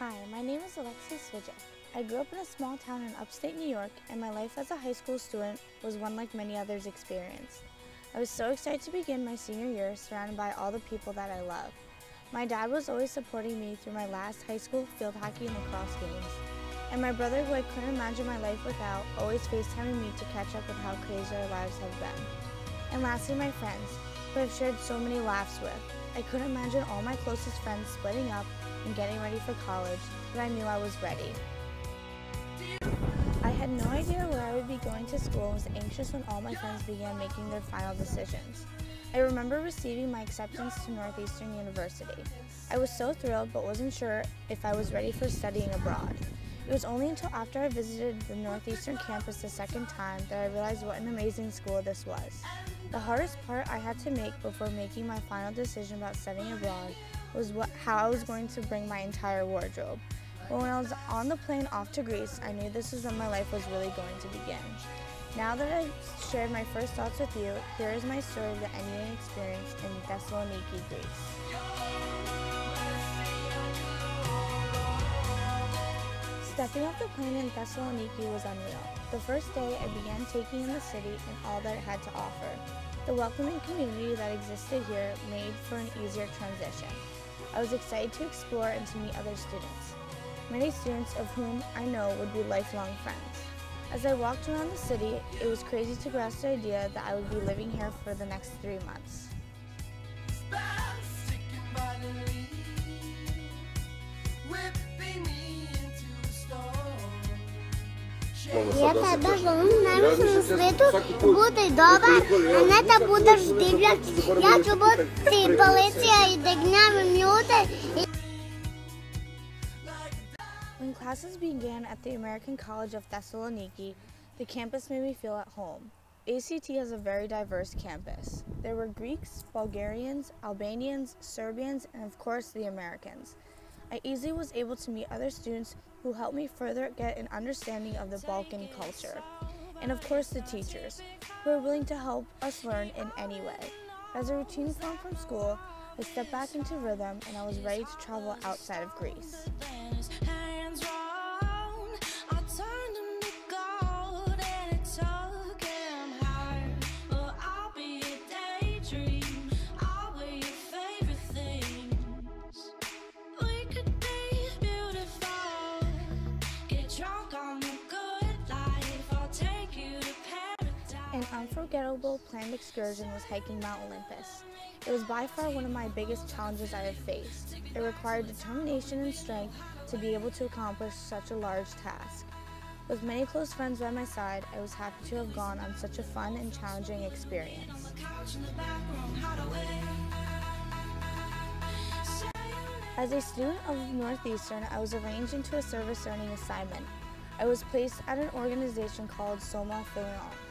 Hi, my name is Aleksia Cvijic. I grew up in a small town in upstate New York, and my life as a high school student was one like many others experienced. I was so excited to begin my senior year surrounded by all the people that I love. My dad was always supporting me through my last high school field hockey and lacrosse games. And my brother, who I couldn't imagine my life without, always FaceTiming me to catch up with how crazy our lives have been. And lastly, my friends, who I've shared so many laughs with. I couldn't imagine all my closest friends splitting up and getting ready for college, but I knew I was ready. I had no idea where I would be going to school and was anxious when all my friends began making their final decisions. I remember receiving my acceptance to Northeastern University. I was so thrilled but wasn't sure if I was ready for studying abroad. It was only until after I visited the Northeastern campus the second time that I realized what an amazing school this was. The hardest part I had to make before making my final decision about studying abroad was what, how I was going to bring my entire wardrobe. But when I was on the plane off to Greece, I knew this was when my life was really going to begin. Now that I've shared my first thoughts with you, here is my story of the ending experience in Thessaloniki, Greece. Stepping off the plane in Thessaloniki was unreal. The first day, I began taking in the city and all that it had to offer. The welcoming community that existed here made for an easier transition. I was excited to explore and to meet other students, many students of whom I know would be lifelong friends. As I walked around the city, it was crazy to grasp the idea that I would be living here for the next three months. Я тебе желаю на всьому світу бути добра, а не та будеш дивлятися. Я чому ти поліція і дегнями м'юти. When classes began at the American College of Thessaloniki, the campus made me feel at home. ACT has a very diverse campus. There were Greeks, Bulgarians, Albanians, Serbians, and of course the Americans. I easily was able to meet other students who helped me further get an understanding of the Balkan culture. And of course the teachers, who are willing to help us learn in any way. As a routine from school, I stepped back into rhythm and I was ready to travel outside of Greece. Unforgettable planned excursion was hiking Mount Olympus. It was by far one of my biggest challenges I have faced. It required determination and strength to be able to accomplish such a large task. With many close friends by my side, I was happy to have gone on such a fun and challenging experience. As a student of Northeastern, I was arranged into a service learning assignment. I was placed at an organization called Soma Fillon.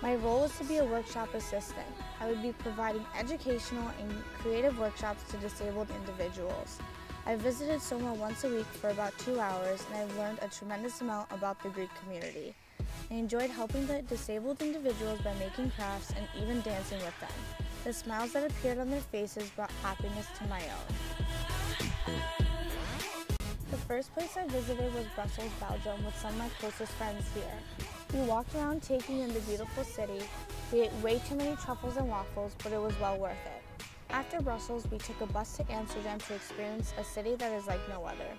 My role was to be a workshop assistant. I would be providing educational and creative workshops to disabled individuals. I visited Soma once a week for about two hours and I've learned a tremendous amount about the Greek community. I enjoyed helping the disabled individuals by making crafts and even dancing with them. The smiles that appeared on their faces brought happiness to my own. The first place I visited was Brussels, Belgium, with some of my closest friends here. We walked around taking in the beautiful city. We ate way too many truffles and waffles, but it was well worth it. After Brussels, we took a bus to Amsterdam to experience a city that is like no other.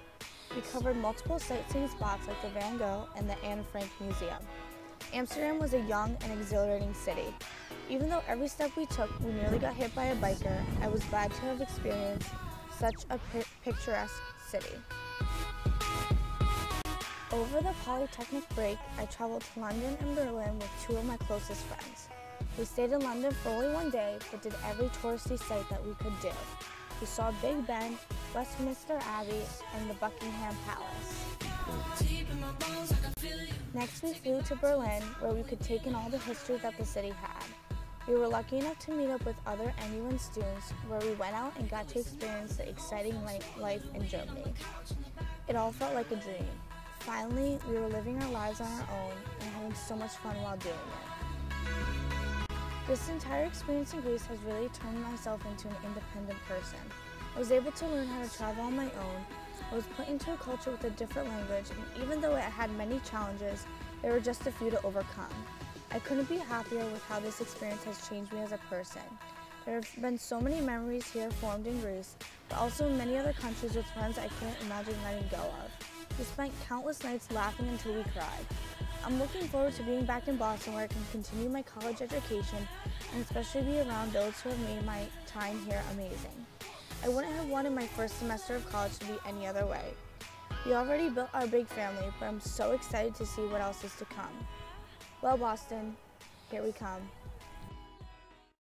We covered multiple sightseeing spots like the Van Gogh and the Anne Frank Museum. Amsterdam was a young and exhilarating city. Even though every step we took, we nearly got hit by a biker, I was glad to have experienced such a pi- picturesque city. Over the Polytechnic break, I traveled to London and Berlin with two of my closest friends. We stayed in London for only one day, but did every touristy site that we could do. We saw Big Ben, Westminster Abbey, and the Buckingham Palace. Next, we flew to Berlin, where we could take in all the history that the city had. We were lucky enough to meet up with other NU.in students, where we went out and got to experience the exciting life in Germany. It all felt like a dream. Finally, we were living our lives on our own and having so much fun while doing it. This entire experience in Greece has really turned myself into an independent person. I was able to learn how to travel on my own, I was put into a culture with a different language, and even though it had many challenges, there were just a few to overcome. I couldn't be happier with how this experience has changed me as a person. There have been so many memories here formed in Greece, but also in many other countries with friends I couldn't imagine letting go of. We spent countless nights laughing until we cried. I'm looking forward to being back in Boston where I can continue my college education and especially be around those who have made my time here amazing. I wouldn't have wanted my first semester of college to be any other way. We already built our big family, but I'm so excited to see what else is to come. Well, Boston, here we come.